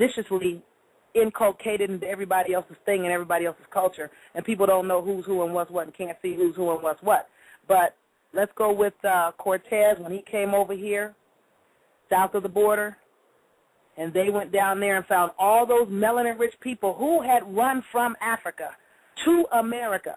viciously inculcated into everybody else's thing and everybody else's culture, and people don't know who's who and what's what and can't see who's who and what's what. But let's go with uh, Cortez when he came over here, south of the border, and they went down there and found all those melanin-rich people who had run from Africa to America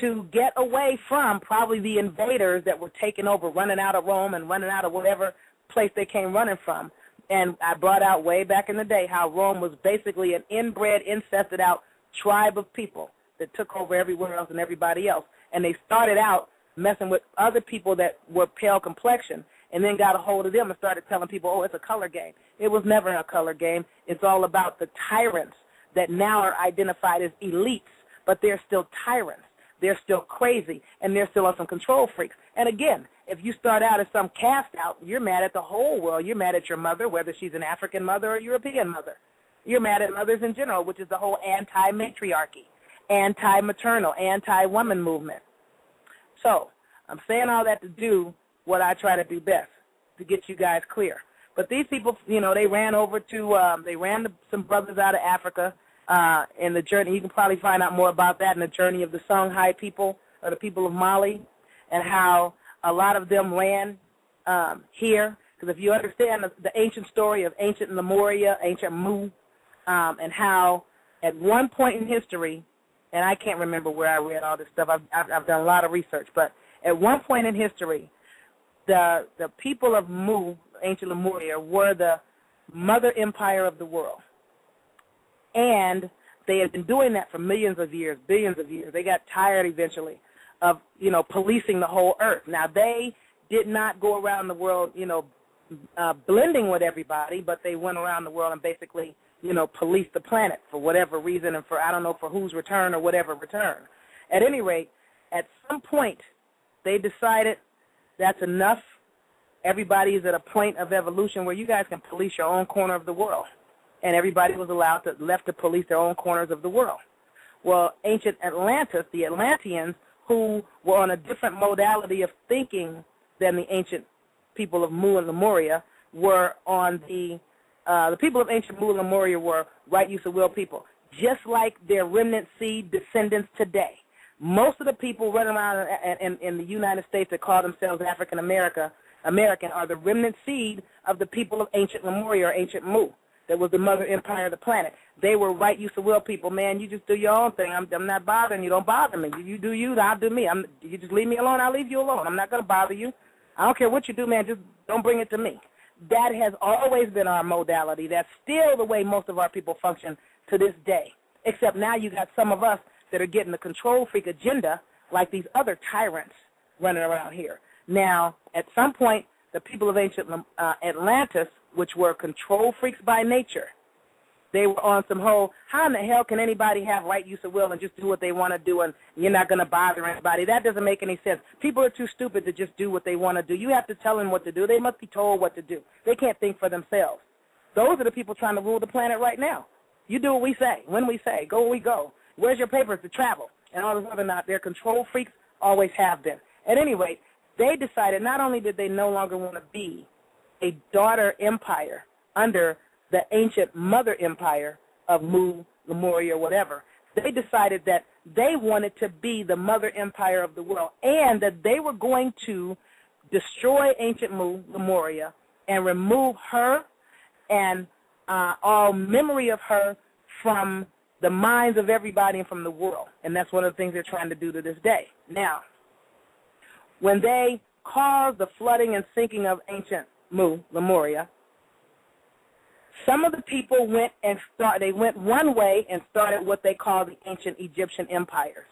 to get away from probably the invaders that were taking over, running out of Rome and running out of whatever place they came running from. And I brought out way back in the day how Rome was basically an inbred, incested out tribe of people that took over everywhere else and everybody else. And they started out messing with other people that were pale complexion and then got a hold of them and started telling people, oh, it's a color game. It was never a color game. It's all about the tyrants that now are identified as elites, but they're still tyrants. They're still crazy, and they're still on some control freaks. And again, if you start out as some cast out, you're mad at the whole world. You're mad at your mother, whether she's an African mother or European mother. You're mad at mothers in general, which is the whole anti-matriarchy, anti-maternal, anti-woman movement. So I'm saying all that to do what I try to do best, to get you guys clear. But these people, you know, they ran over to, um, they ran some brothers out of Africa uh, in the journey. You can probably find out more about that in the journey of the Songhai people, or the people of Mali, and how a lot of them ran um, here. Because if you understand the, the, ancient story of ancient Lemuria, ancient Mu, um, and how at one point in history, and I can't remember where I read all this stuff. I've, I've, I've done a lot of research, but at one point in history, the the people of Mu, ancient Lemuria, were the mother empire of the world. And they had been doing that for millions of years, billions of years. They got tired eventually of, you know, policing the whole earth. Now they did not go around the world, you know, uh, blending with everybody, but they went around the world and basically, you know, policed the planet for whatever reason and for, I don't know, for whose return or whatever return. At any rate, at some point, they decided that's enough. Everybody is at a point of evolution where you guys can police your own corner of the world and everybody was allowed to left to police their own corners of the world. Well, ancient Atlantis, the Atlanteans, who were on a different modality of thinking than the ancient people of Mu and Lemuria, were on the uh, the people of ancient Mu and Lemuria were right use of will people, just like their remnant seed descendants today. Most of the people running around in, in, in the United States that call themselves African America American are the remnant seed of the people of ancient Lemuria or ancient Mu that was the mother empire of the planet. They were right use of will people. Man, you just do your own thing. I'm, I'm not bothering you. Don't bother me. You, do you, I'll do me. I'm, you just leave me alone, I'll leave you alone. I'm not going to bother you. I don't care what you do, man. Just don't bring it to me. That has always been our modality. That's still the way most of our people function to this day. Except now you got some of us that are getting the control freak agenda like these other tyrants running around here. Now, at some point, the people of ancient uh, Atlantis which were control freaks by nature. They were on some whole, how in the hell can anybody have right use of will and just do what they want to do and you're not going to bother anybody? That doesn't make any sense. People are too stupid to just do what they want to do. You have to tell them what to do. They must be told what to do. They can't think for themselves. Those are the people trying to rule the planet right now. You do what we say, when we say, go where we go. Where's your papers to travel? And all this other not. They're control freaks, always have been. At any rate, they decided not only did they no longer want to be a daughter empire under the ancient mother empire of Mu, Lemuria, whatever. They decided that they wanted to be the mother empire of the world and that they were going to destroy ancient Mu, Lemuria, and remove her and uh, all memory of her from the minds of everybody and from the world. And that's one of the things they're trying to do to this day. Now, when they caused the flooding and sinking of ancient Mu, Lemuria, some of the people went and start, they went one way and started what they call the ancient Egyptian empires.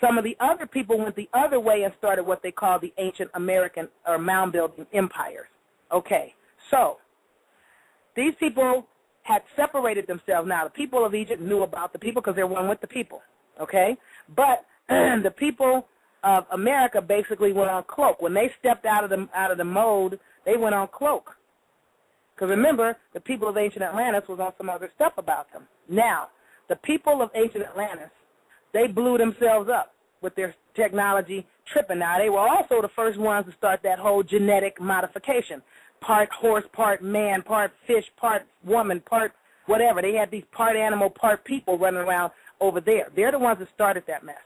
Some of the other people went the other way and started what they call the ancient American or mound building empires. Okay, so these people had separated themselves. Now, the people of Egypt knew about the people because they're one with the people. Okay, but the people of America basically went on cloak when they stepped out of the out of the mode they went on cloak. Because remember, the people of ancient Atlantis was on some other stuff about them. Now, the people of ancient Atlantis, they blew themselves up with their technology tripping. Now, they were also the first ones to start that whole genetic modification. part horse, part man, part fish, part woman, part whatever. They had these part animal, part people running around over there. They're the ones that started that mess.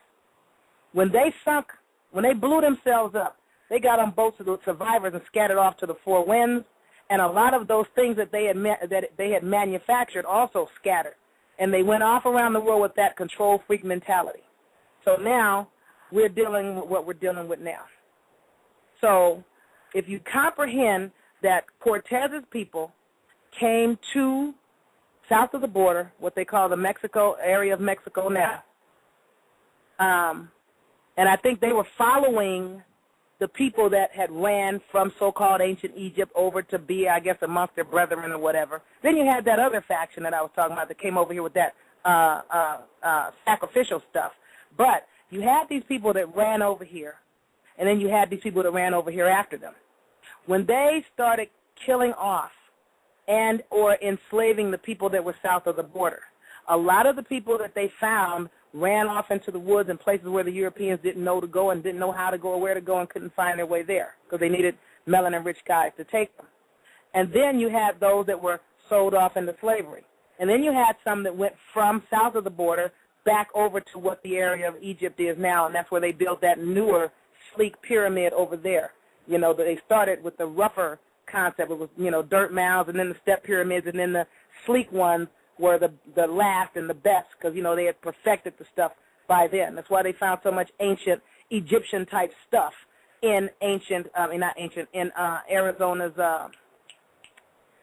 When they sunk, when they blew themselves up, they got on boats of the survivors and scattered off to the four winds. And a lot of those things that they had that they had manufactured also scattered, and they went off around the world with that control freak mentality. So now we're dealing with what we're dealing with now. So if you comprehend that Cortez's people came to south of the border, what they call the Mexico area of Mexico now, um, and I think they were following the people that had ran from so-called ancient Egypt over to be, I guess, amongst their brethren or whatever. Then you had that other faction that I was talking about that came over here with that uh, uh, uh, sacrificial stuff. But you had these people that ran over here, and then you had these people that ran over here after them. When they started killing off and or enslaving the people that were south of the border, a lot of the people that they found ran off into the woods and places where the Europeans didn't know to go and didn't know how to go or where to go and couldn't find their way there because they needed melanin-rich guys to take them. And then you had those that were sold off into slavery. And then you had some that went from south of the border back over to what the area of Egypt is now, and that's where they built that newer, sleek pyramid over there. You know, they started with the rougher concept. It was, you know, dirt mounds and then the step pyramids and then the sleek ones were the the last and the best because you know they had perfected the stuff by then. That's why they found so much ancient Egyptian type stuff in ancient, I mean not ancient, in uh, Arizona's uh,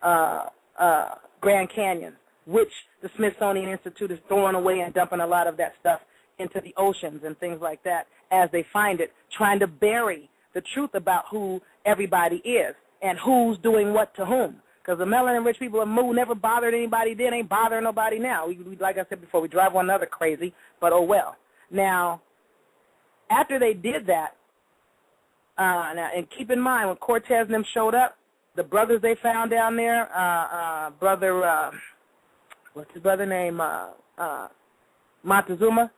uh, uh, Grand Canyon, which the Smithsonian Institute is throwing away and dumping a lot of that stuff into the oceans and things like that as they find it, trying to bury the truth about who everybody is and who's doing what to whom. Because the melanin-rich people of Mu never bothered anybody then, ain't bothering nobody now. We, we, like I said before, we drive one another crazy, but oh well. Now, after they did that, uh, now, and keep in mind, when Cortez and them showed up, the brothers they found down there, uh, uh, brother, uh, what's his brother name, uh, uh, Montezuma,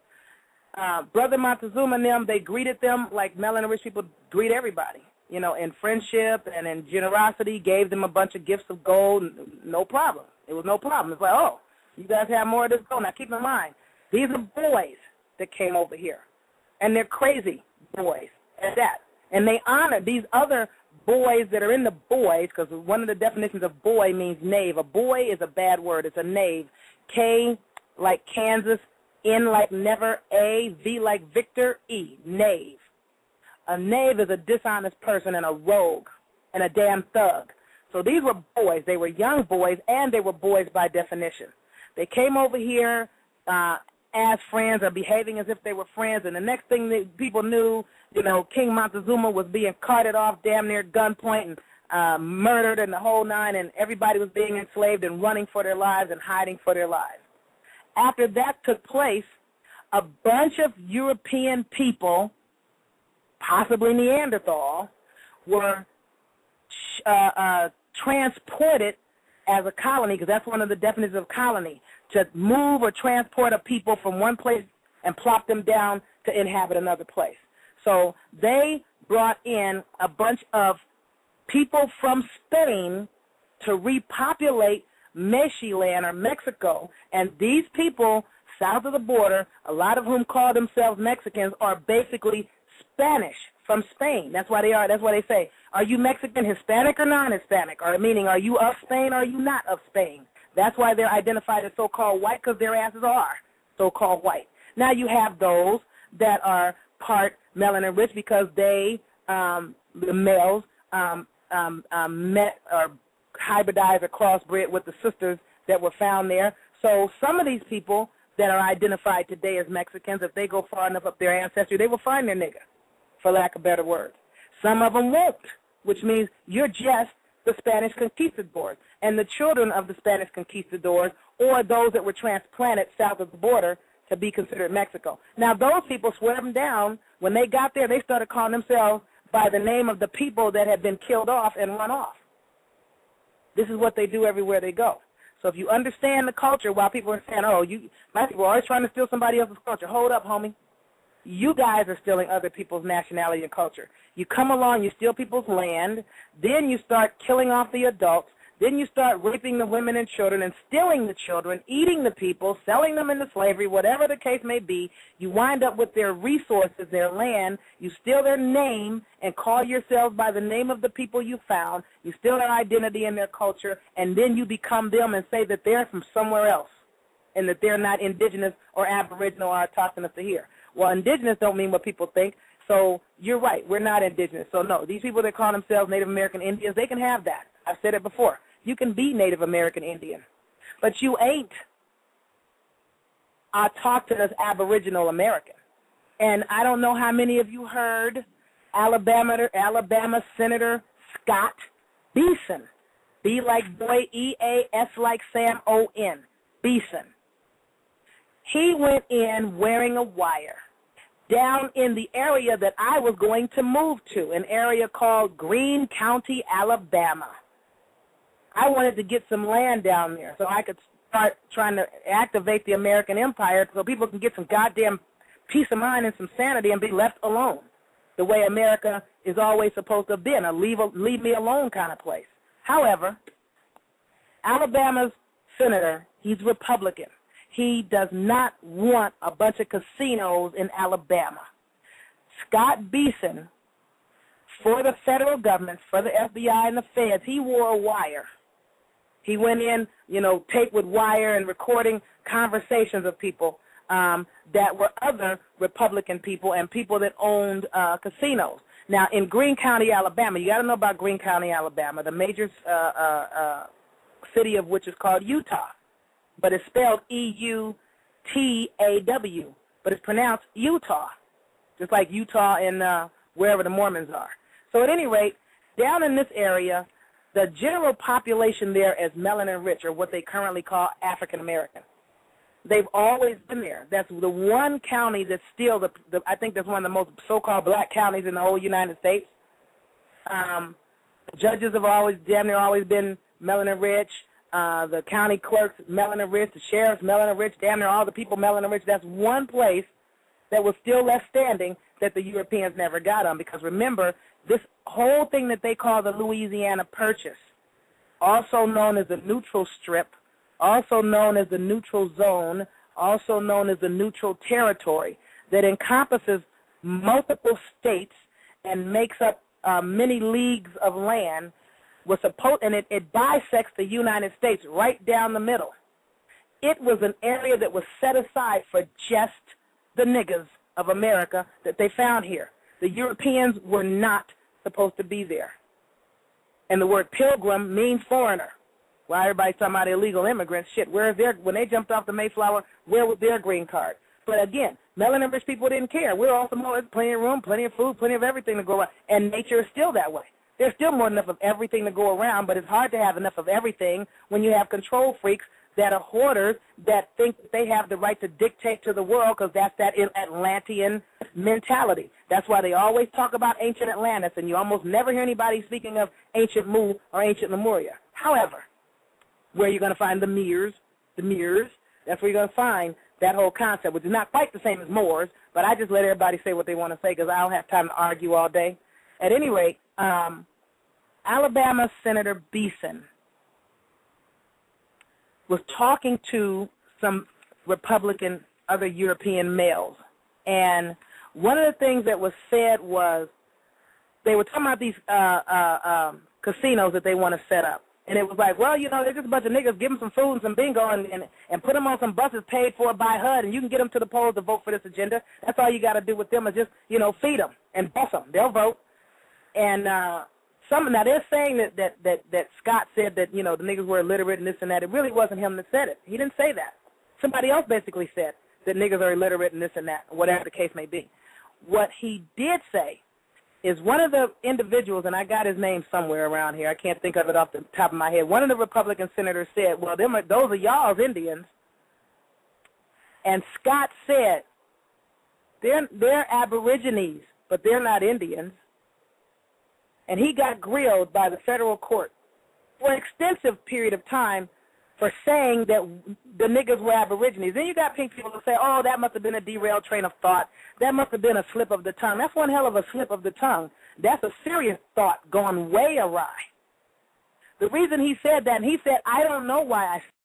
uh, brother Montezuma and them, they greeted them like melanin-rich people greet everybody you know, in friendship and in generosity, gave them a bunch of gifts of gold, no problem. It was no problem. It's like, oh, you guys have more of this gold. Now keep in mind, these are boys that came over here, and they're crazy boys at that. And they honor these other boys that are in the boys, because one of the definitions of boy means knave. A boy is a bad word. It's a knave. K like Kansas, N like never, A, V like Victor, E, knave. A knave is a dishonest person and a rogue and a damn thug. So these were boys. They were young boys, and they were boys by definition. They came over here uh, as friends or behaving as if they were friends, and the next thing that people knew, you know, King Montezuma was being carted off damn near gunpoint and uh, murdered and the whole nine, and everybody was being enslaved and running for their lives and hiding for their lives. After that took place, a bunch of European people possibly Neanderthal, were uh, uh, transported as a colony, because that's one of the definitions of colony, to move or transport a people from one place and plop them down to inhabit another place. So they brought in a bunch of people from Spain to repopulate Mexiland or Mexico, and these people south of the border, a lot of whom call themselves Mexicans, are basically Spanish from Spain. That's why they are. That's why they say, are you Mexican, Hispanic, or non-Hispanic? Or meaning, are you of Spain or are you not of Spain? That's why they're identified as so-called white because their asses are so-called white. Now you have those that are part melanin rich because they, um, the males, um, um, um, met or hybridized or crossbred with the sisters that were found there. So some of these people that are identified today as Mexicans, if they go far enough up their ancestry, they will find their nigger for lack of better words. Some of them won't, which means you're just the Spanish conquistadors and the children of the Spanish conquistadors or those that were transplanted south of the border to be considered Mexico. Now, those people swear them down. When they got there, they started calling themselves by the name of the people that had been killed off and run off. This is what they do everywhere they go. So if you understand the culture, while people are saying, oh, you, my people are always trying to steal somebody else's culture, hold up, homie you guys are stealing other people's nationality and culture. You come along, you steal people's land, then you start killing off the adults, then you start raping the women and children and stealing the children, eating the people, selling them into slavery, whatever the case may be. You wind up with their resources, their land. You steal their name and call yourselves by the name of the people you found. You steal their identity and their culture, and then you become them and say that they're from somewhere else and that they're not indigenous or aboriginal or autochthonous to here. Well, indigenous don't mean what people think. So you're right. We're not indigenous. So no, these people that call themselves Native American Indians, they can have that. I've said it before. You can be Native American Indian, but you ain't autochthonous Aboriginal American. And I don't know how many of you heard Alabama Alabama Senator Scott Beason, B like boy, E A S like Sam O N, Beason. He went in wearing a wire down in the area that I was going to move to, an area called Greene County, Alabama. I wanted to get some land down there so I could start trying to activate the American empire so people can get some goddamn peace of mind and some sanity and be left alone the way America is always supposed to have been, a leave, leave me alone kind of place. However, Alabama's senator, he's Republican. He does not want a bunch of casinos in Alabama. Scott Beason, for the federal government, for the FBI and the feds, he wore a wire he went in, you know, tape with wire and recording conversations of people um, that were other Republican people and people that owned uh, casinos. Now, in Greene County, Alabama, you got to know about Greene County, Alabama, the major uh, uh, uh, city of which is called Utah, but it's spelled E-U-T-A-W, but it's pronounced Utah, just like Utah and uh, wherever the Mormons are. So at any rate, down in this area, the general population there is melanin rich, or what they currently call African American. They've always been there. That's the one county that's still the, the I think that's one of the most so-called black counties in the whole United States. Um, judges have always damn near always been melanin rich. Uh, the county clerks melanin rich. The sheriffs melanin rich. Damn near all the people melanin rich. That's one place that was still left standing that the Europeans never got on. Because remember, this whole thing that they call the Louisiana Purchase, also known as the neutral strip, also known as the neutral zone, also known as the neutral territory, that encompasses multiple states and makes up uh, many leagues of land, was supposed, and it, it bisects the United States right down the middle. It was an area that was set aside for just the niggas of America that they found here. The Europeans were not supposed to be there. And the word pilgrim means foreigner. Why everybody's talking about illegal immigrants? Shit, where is their, when they jumped off the Mayflower, where was their green card? But again, melanin rich people didn't care. We're all there's plenty of room, plenty of food, plenty of everything to go around. And nature is still that way. There's still more than enough of everything to go around, but it's hard to have enough of everything when you have control freaks that are hoarders that think that they have the right to dictate to the world because that's that Atlantean mentality. That's why they always talk about ancient Atlantis, and you almost never hear anybody speaking of ancient Mu or ancient Lemuria. However, where you're going to find the mirrors, the mirrors, that's where you're going to find that whole concept, which is not quite the same as Moors, but I just let everybody say what they want to say because I don't have time to argue all day. At any rate, um, Alabama Senator Beason was talking to some Republican other European males. And one of the things that was said was they were talking about these uh, uh, um, casinos that they want to set up. And it was like, well, you know, they're just a bunch of niggas. Give them some food and some bingo and, and, and put them on some buses paid for by HUD, and you can get them to the polls to vote for this agenda. That's all you got to do with them is just, you know, feed them and bust them. They'll vote. And uh, some now they're saying that, that that that Scott said that you know the niggas were illiterate and this and that. It really wasn't him that said it. He didn't say that. Somebody else basically said that niggas are illiterate and this and that, whatever the case may be. What he did say is one of the individuals, and I got his name somewhere around here. I can't think of it off the top of my head. One of the Republican senators said, "Well, them are, those are y'all's Indians," and Scott said, "They're they're Aborigines, but they're not Indians." And he got grilled by the federal court for an extensive period of time for saying that the niggas were aborigines. Then you got pink people who say, oh, that must have been a derailed train of thought. That must have been a slip of the tongue. That's one hell of a slip of the tongue. That's a serious thought gone way awry. The reason he said that, and he said, I don't know why I